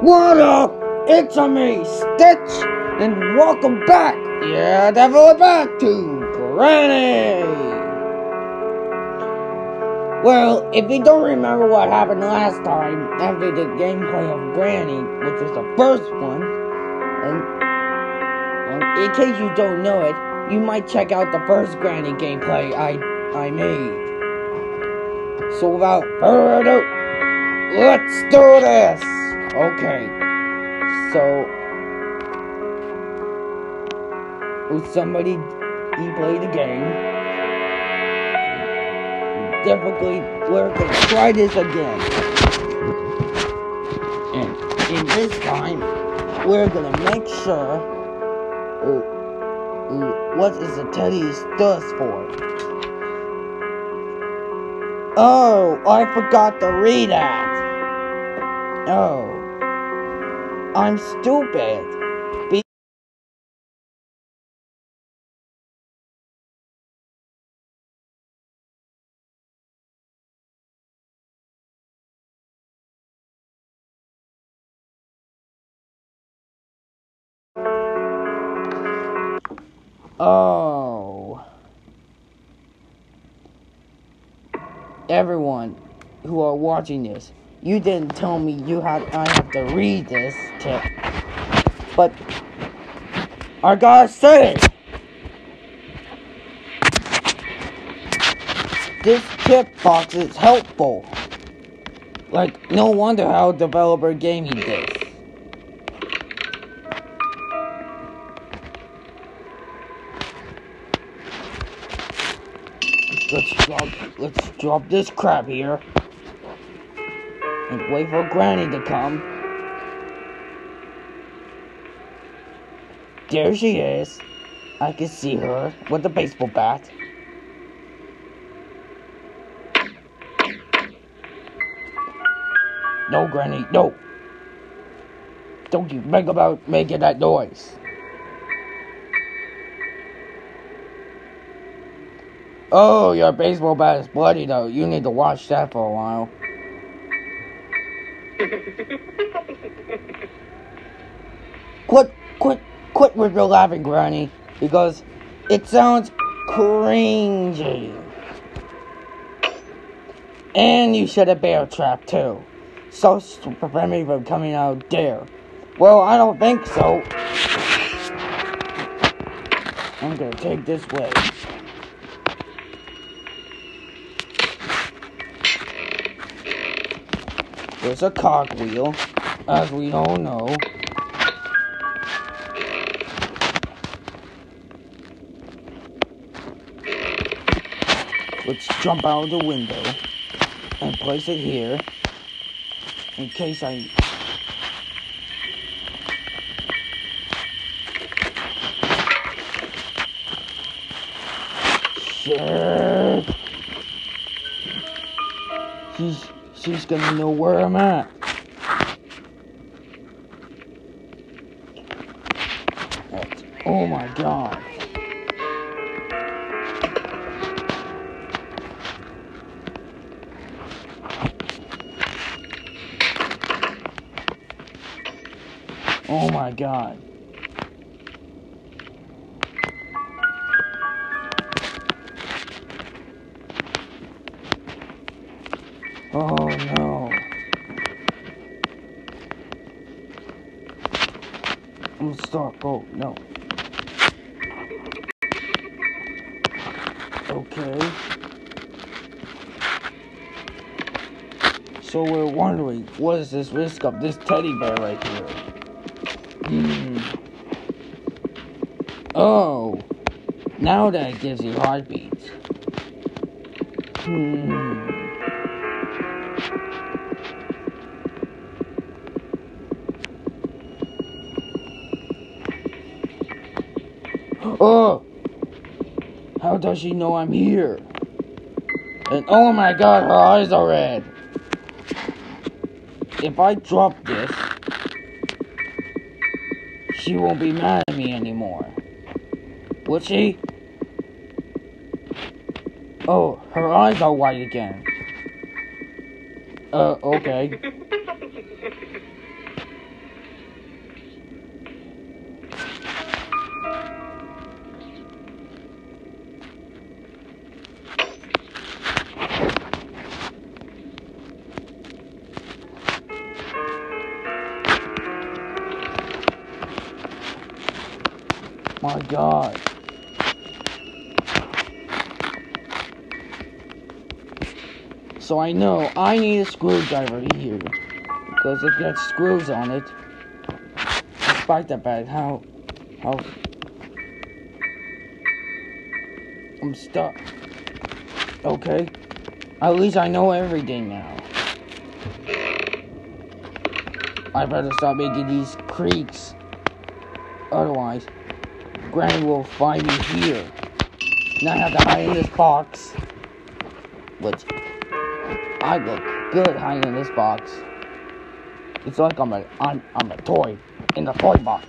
What up? It's a me, Stitch, and welcome back, yeah, devil back to Granny. Well, if you don't remember what happened last time after the gameplay of Granny, which was the first one, and um, in case you don't know it, you might check out the first Granny gameplay I I made. So without further ado, let's do this. Okay. So, will somebody play the game? Definitely, we're gonna try this again. And in this time, we're gonna make sure uh, uh, what is the teddy's dust for. Oh, I forgot to read that. Oh. I'm stupid. Oh. Everyone who are watching this, you didn't tell me you had I have to read this tip. But I gotta say it. This tip box is helpful. Like, no wonder how developer gave me this. Let's drop let's drop this crap here. And wait for Granny to come. There she is. I can see her with the baseball bat. No, Granny, no. Don't you think about making that noise. Oh, your baseball bat is bloody though. You need to wash that for a while. Quit, quit, quit with your laughing, Granny, because it sounds cringy. And you should have bear trap too, so to prevent me from coming out there. Well, I don't think so. I'm gonna take this way. There's a cogwheel, as we all know. Let's jump out of the window and place it here in case I Sure. She's she's gonna know where I'm at. Oh my god. Oh my god. Oh no. Okay. So we're wondering, what is this risk of this teddy bear right here? Hmm. Oh. Now that gives you heartbeats. Hmm. Oh! How does she know I'm here? And oh my god, her eyes are red. If I drop this, she won't be mad at me anymore. Would she? Oh, her eyes are white again. Uh, okay. I know I need a screwdriver here. Because it got screws on it. Despite the fact how how I'm stuck. Okay. At least I know everything now. I better stop making these creaks. Otherwise, Granny will find me here. Now I have to hide in this box. Which, I look good hiding in this box. It's like I'm a, I'm, I'm a toy in the toy box.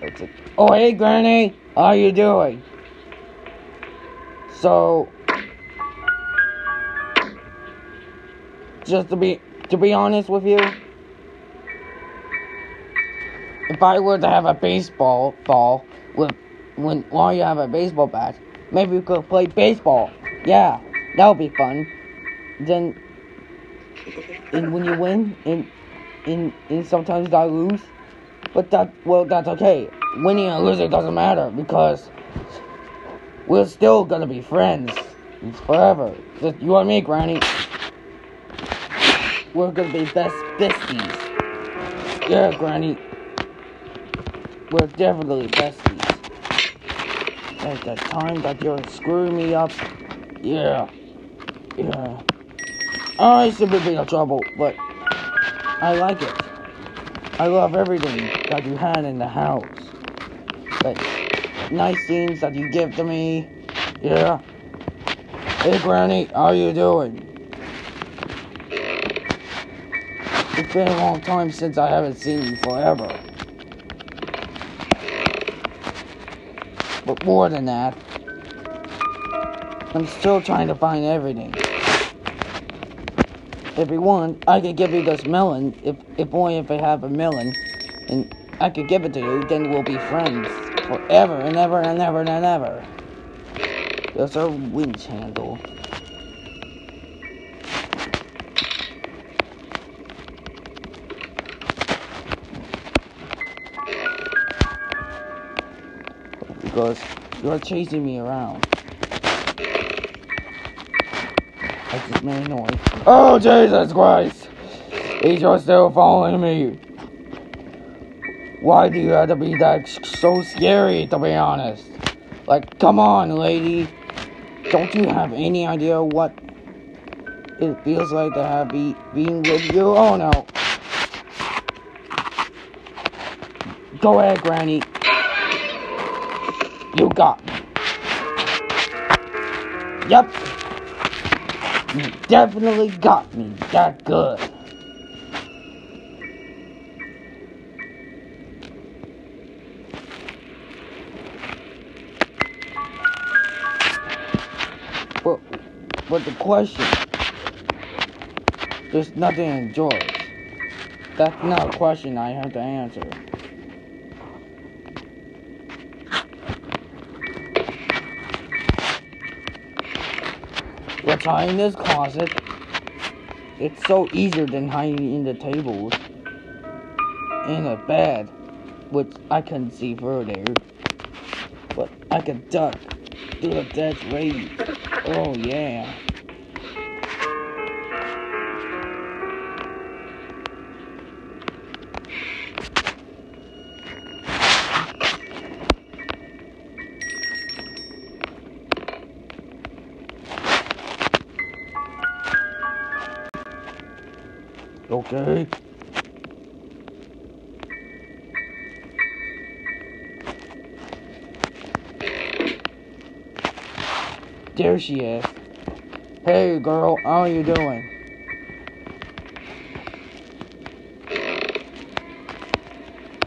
It's oh hey Granny, how you doing? So, just to be to be honest with you, if I were to have a baseball ball with when while you have a baseball bat, maybe we could play baseball. Yeah, that would be fun. Then, and when you win, and and and sometimes I lose, but that well that's okay. Winning or losing doesn't matter because we're still gonna be friends. It's forever. Just you and me, Granny we're gonna be best besties. Yeah, Granny. We're definitely besties. At the time that you're screwing me up, yeah. Yeah. I should be in trouble, but I like it. I love everything that you had in the house. Like, nice things that you give to me. Yeah. Hey, Granny, how you doing? It's been a long time since I haven't seen you forever. But more than that, I'm still trying to find everything. If you want, I could give you this melon, if, if only if I have a melon, and I could give it to you, then we'll be friends forever and ever and ever and ever. There's our winch handle. because you're chasing me around. That's just made noise. Oh, Jesus Christ! He's still following me. Why do you have to be that so scary, to be honest? Like, come on, lady. Don't you have any idea what it feels like to have be being with you? Oh no. Go ahead, Granny. You got me. Yep. You definitely got me that good. But, but the question, there's nothing in George. That's not a question I have to answer. Hiding in this closet? It's so easier than hiding in the tables. In a bed, which I couldn't see further. But I could duck through the dead rays. Oh yeah. Okay. There she is. Hey girl, how are you doing?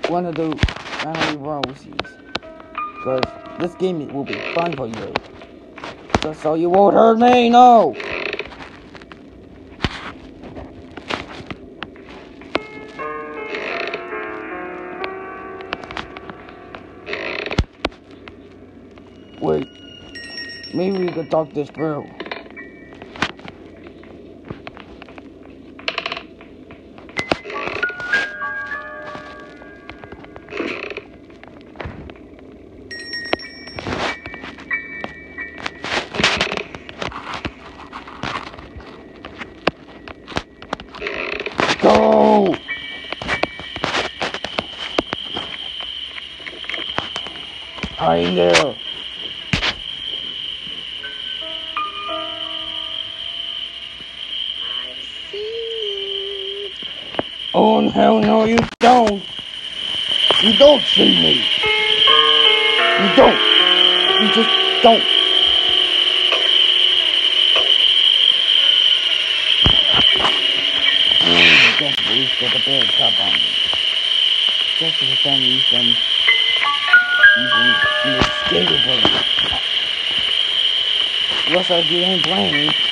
One of the family roses. Cause this game will be fun for you. So you won't hurt me, no! thought this through. Go! No, you don't. You don't see me. You don't. You just don't. Mm, just released the big cup on me. Just for some reason, using the skateboard. Looks like you ain't playing me.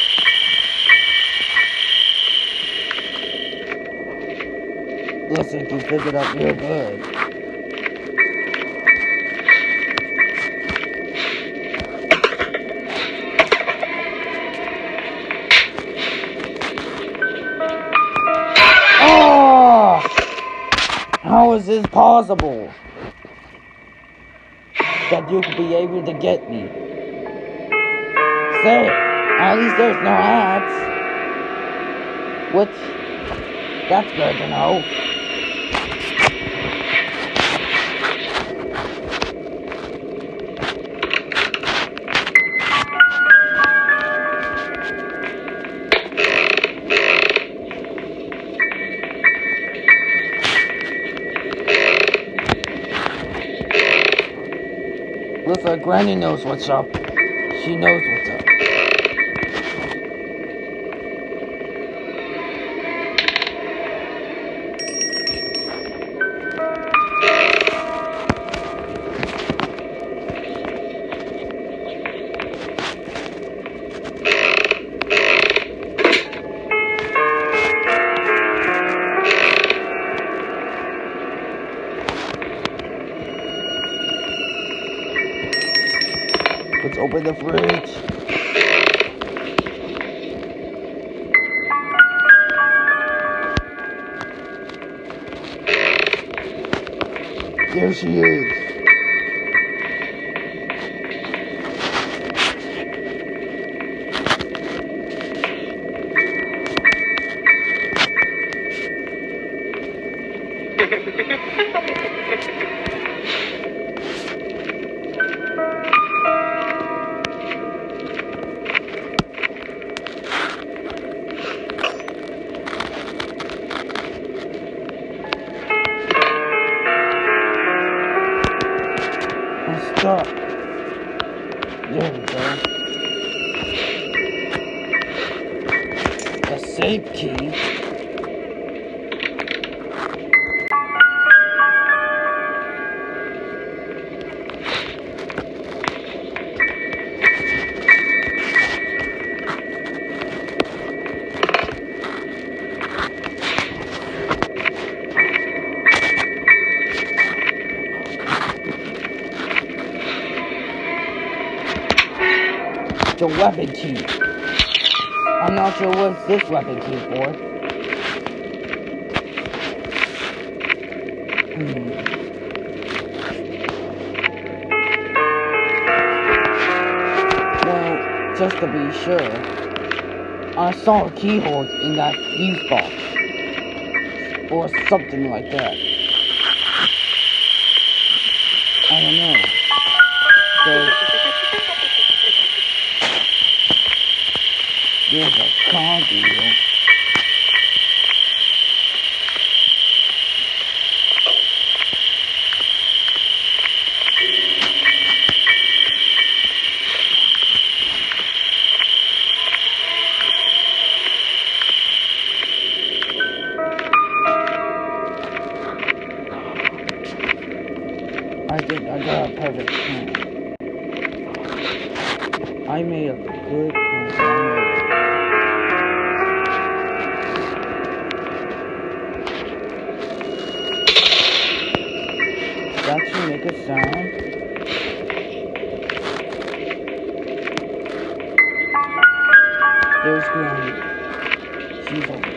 Figured out real good. Oh! How is this possible? That you could be able to get me. Say, at least there's no ads. Which, that's good to know. Granny knows what's up. She knows open the fridge. There she is. The weapon key. I'm not sure what's this weapon key for. Hmm. Well, just to be sure, I saw a keyhole in that fuse box. Or something like that. I don't know. There's, there's Should make a sound. There's Granny. She's over.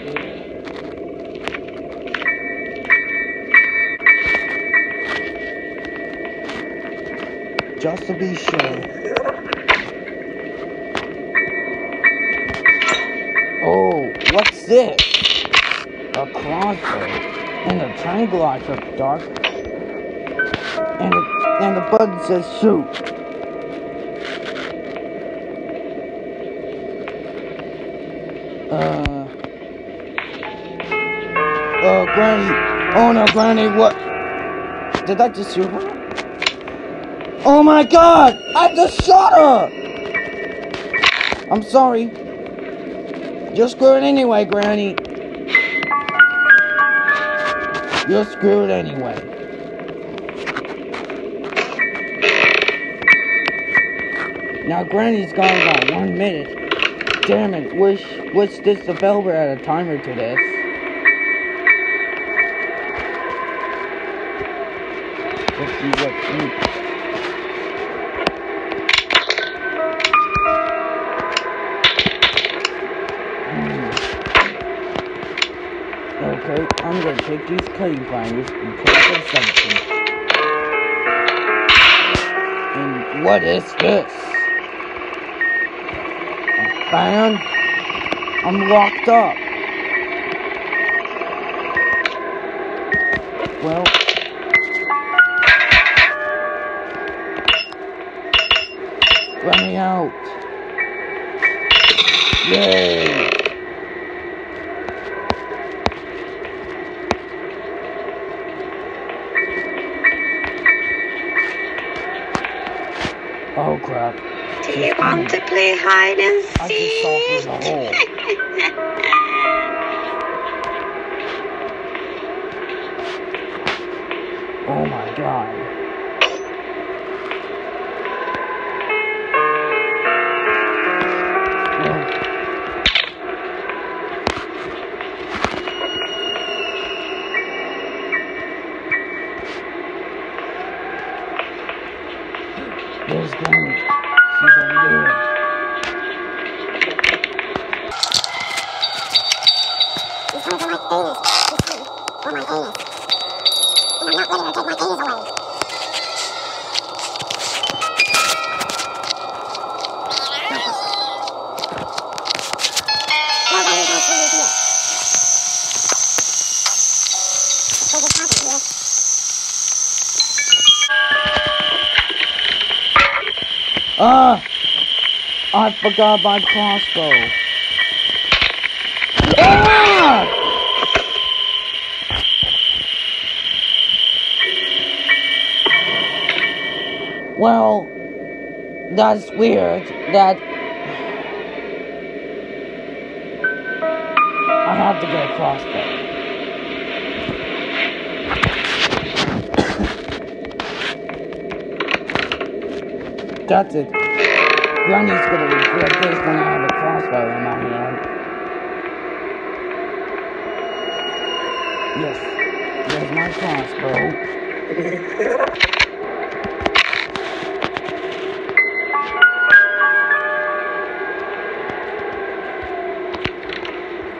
Just to be sure. Oh, what's this? A crossbow. And the tranquilizer dart. And the, button says shoot. Uh. Oh, Granny. Oh no, Granny, what? Did I just shoot her? Oh my god! I just shot her! I'm sorry. You're screwed anyway, Granny. You're screwed anyway. Now Granny's gone about one minute. Damn it, wish wish this developer had a timer to this. Let's see what you hmm. Okay, I'm gonna take these cutting finders and cut them something. And what is this? A fan? I'm locked up. Forgot my crossbow. Ah! Well, that's weird. That I have to get a crossbow. That's it. Granny's gonna regret this when I have a crossbow in my hand. Yes, there's my crossbow.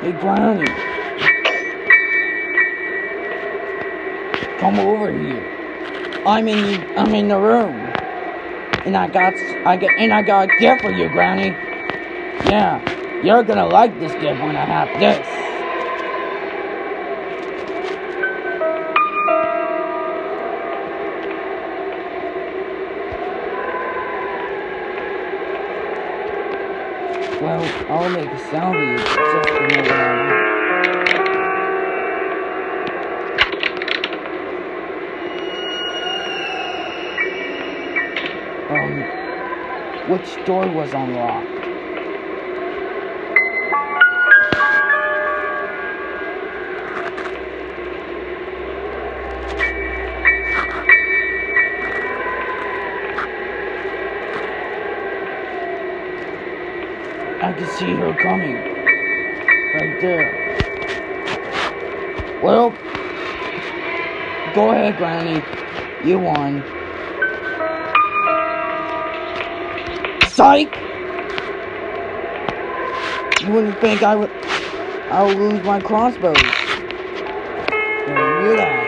Hey, Granny. Come over here. I'm in the, I'm in the room. And I got I got and I got a gift for you, Granny. Yeah, you're gonna like this gift when I have this. Well, I'll make a sound you just which door was unlocked? I can see her coming. Right there. Well, go ahead, Granny. You won. Psych! You wouldn't think I would I would lose my crossbow. Would I?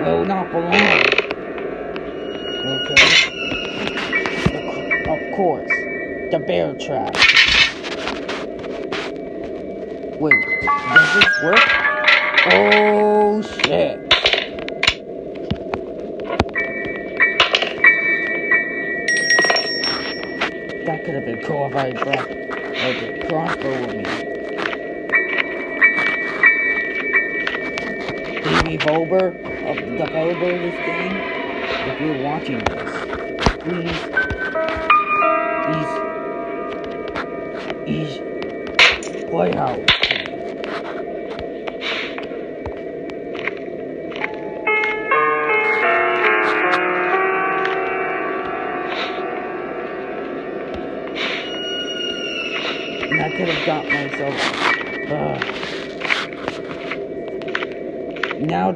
Well, not for long. Okay. Of course. The bear trap. Wait, does this work? Oh shit. Been cool if I brought like a crossbow with me. The revolver of the this game, if you're watching this, please, please, please, play out.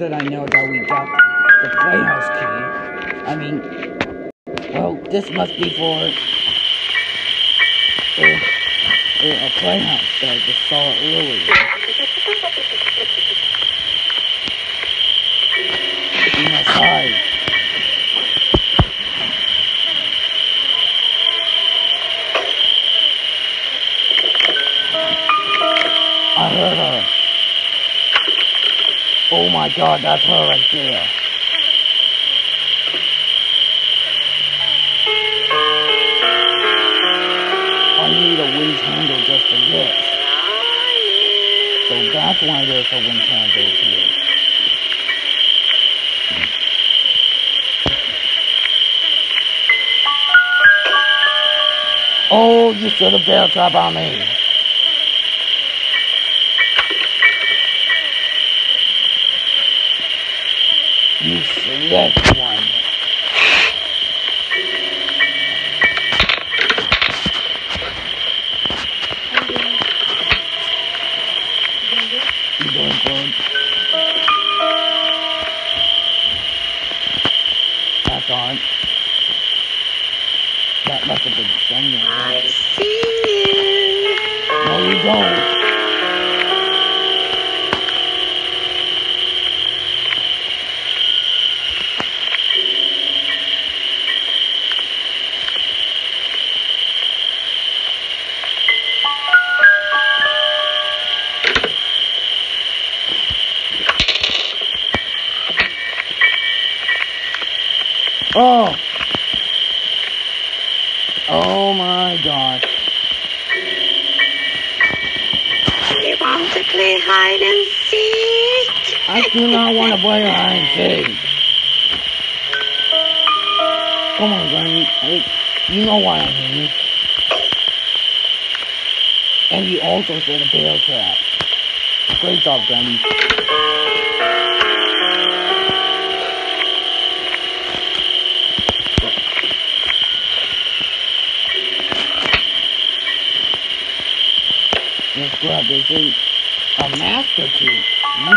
That I know that we got the playhouse key, I mean, well, this must be for uh, a playhouse that I just saw earlier. Must my god, that's her right there. I need a winch handle just for this. So that's why there's a winch handle here. Oh, you should have bear trap on me. You play hide and seek? I do not want to play hide and seek. Come on, Granny. You know what I mean. And you also said a bear trap. Great job, Granny. Let's grab this. A, a master key. Hmm?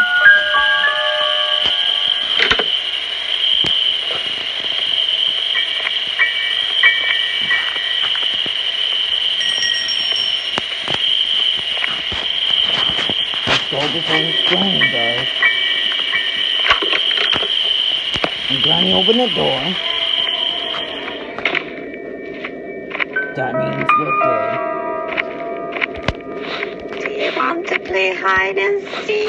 Go before his Granny does. And Granny open the door. Play hide and seek?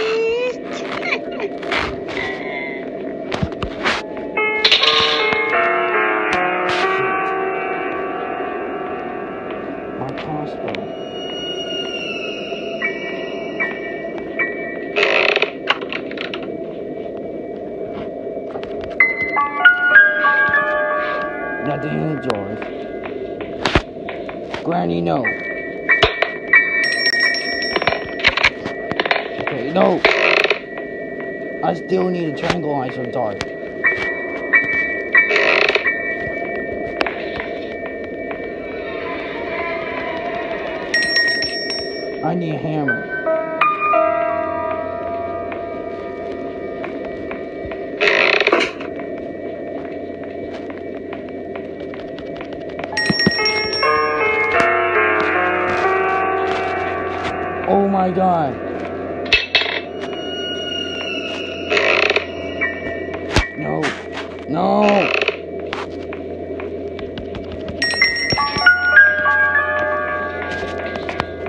Granny, no. Okay, no. I still need a tranquilizer dart. I need a hammer. Oh my god.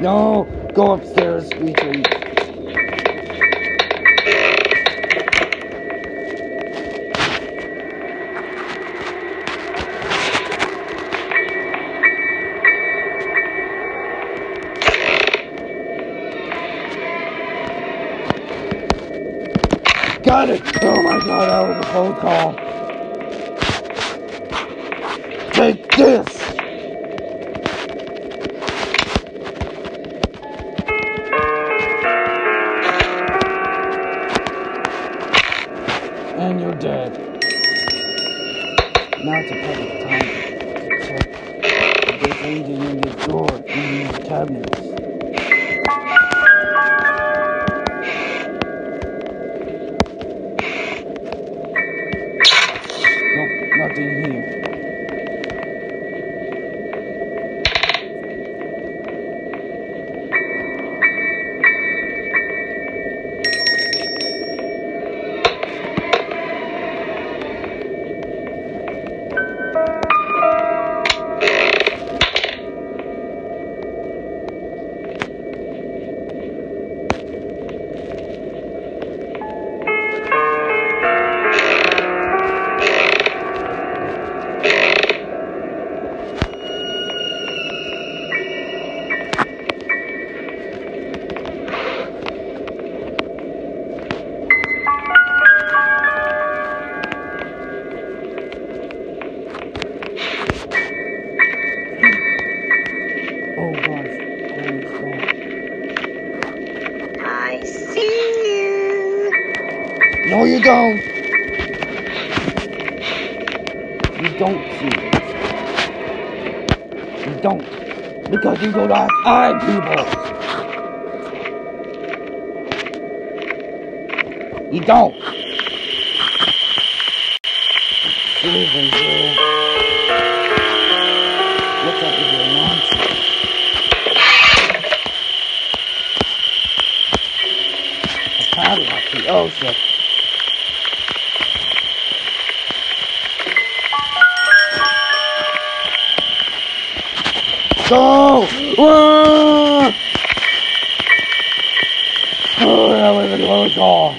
No, go upstairs, retreat. Got it! Oh my god, that was a phone call. Take this! I go! Whoa! Oh, that was a close call.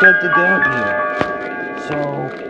sculpted down here. So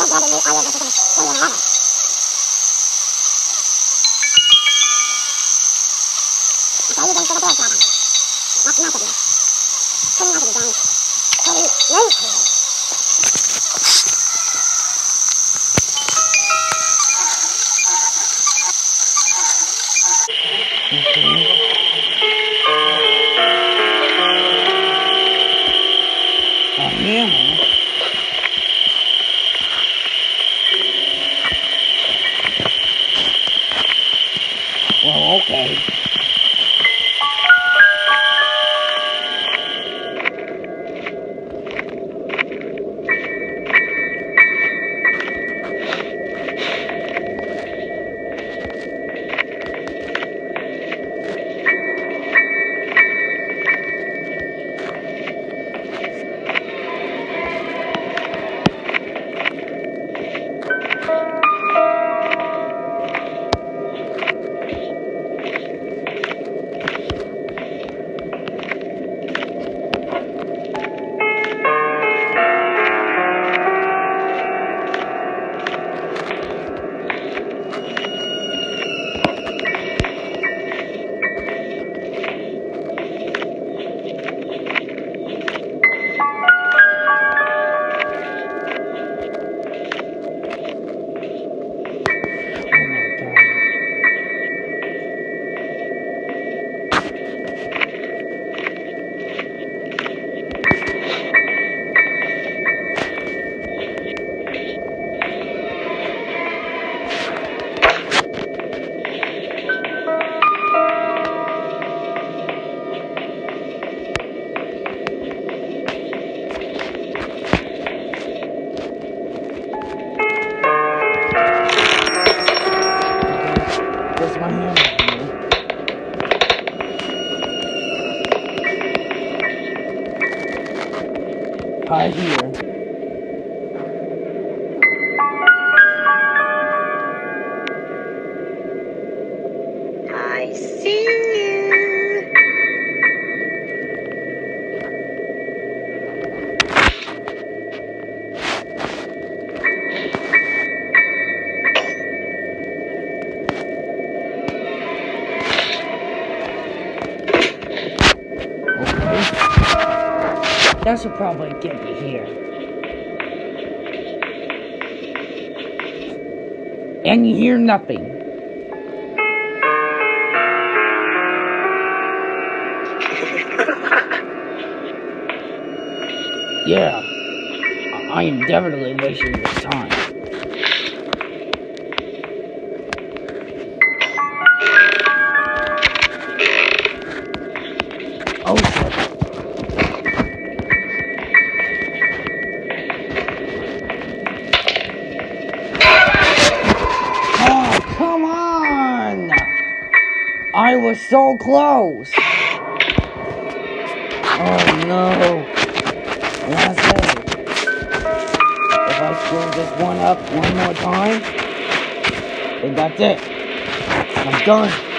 I think that's better than all of us are gonna stay in forever. Okay, you're going for the bear I see you. Okay. That should probably get me here. And you hear nothing. Yeah. I am definitely wasting your time. Oh shit. Oh, come on! I was so close! Let's roll this one up one more time. And that's it. I'm done.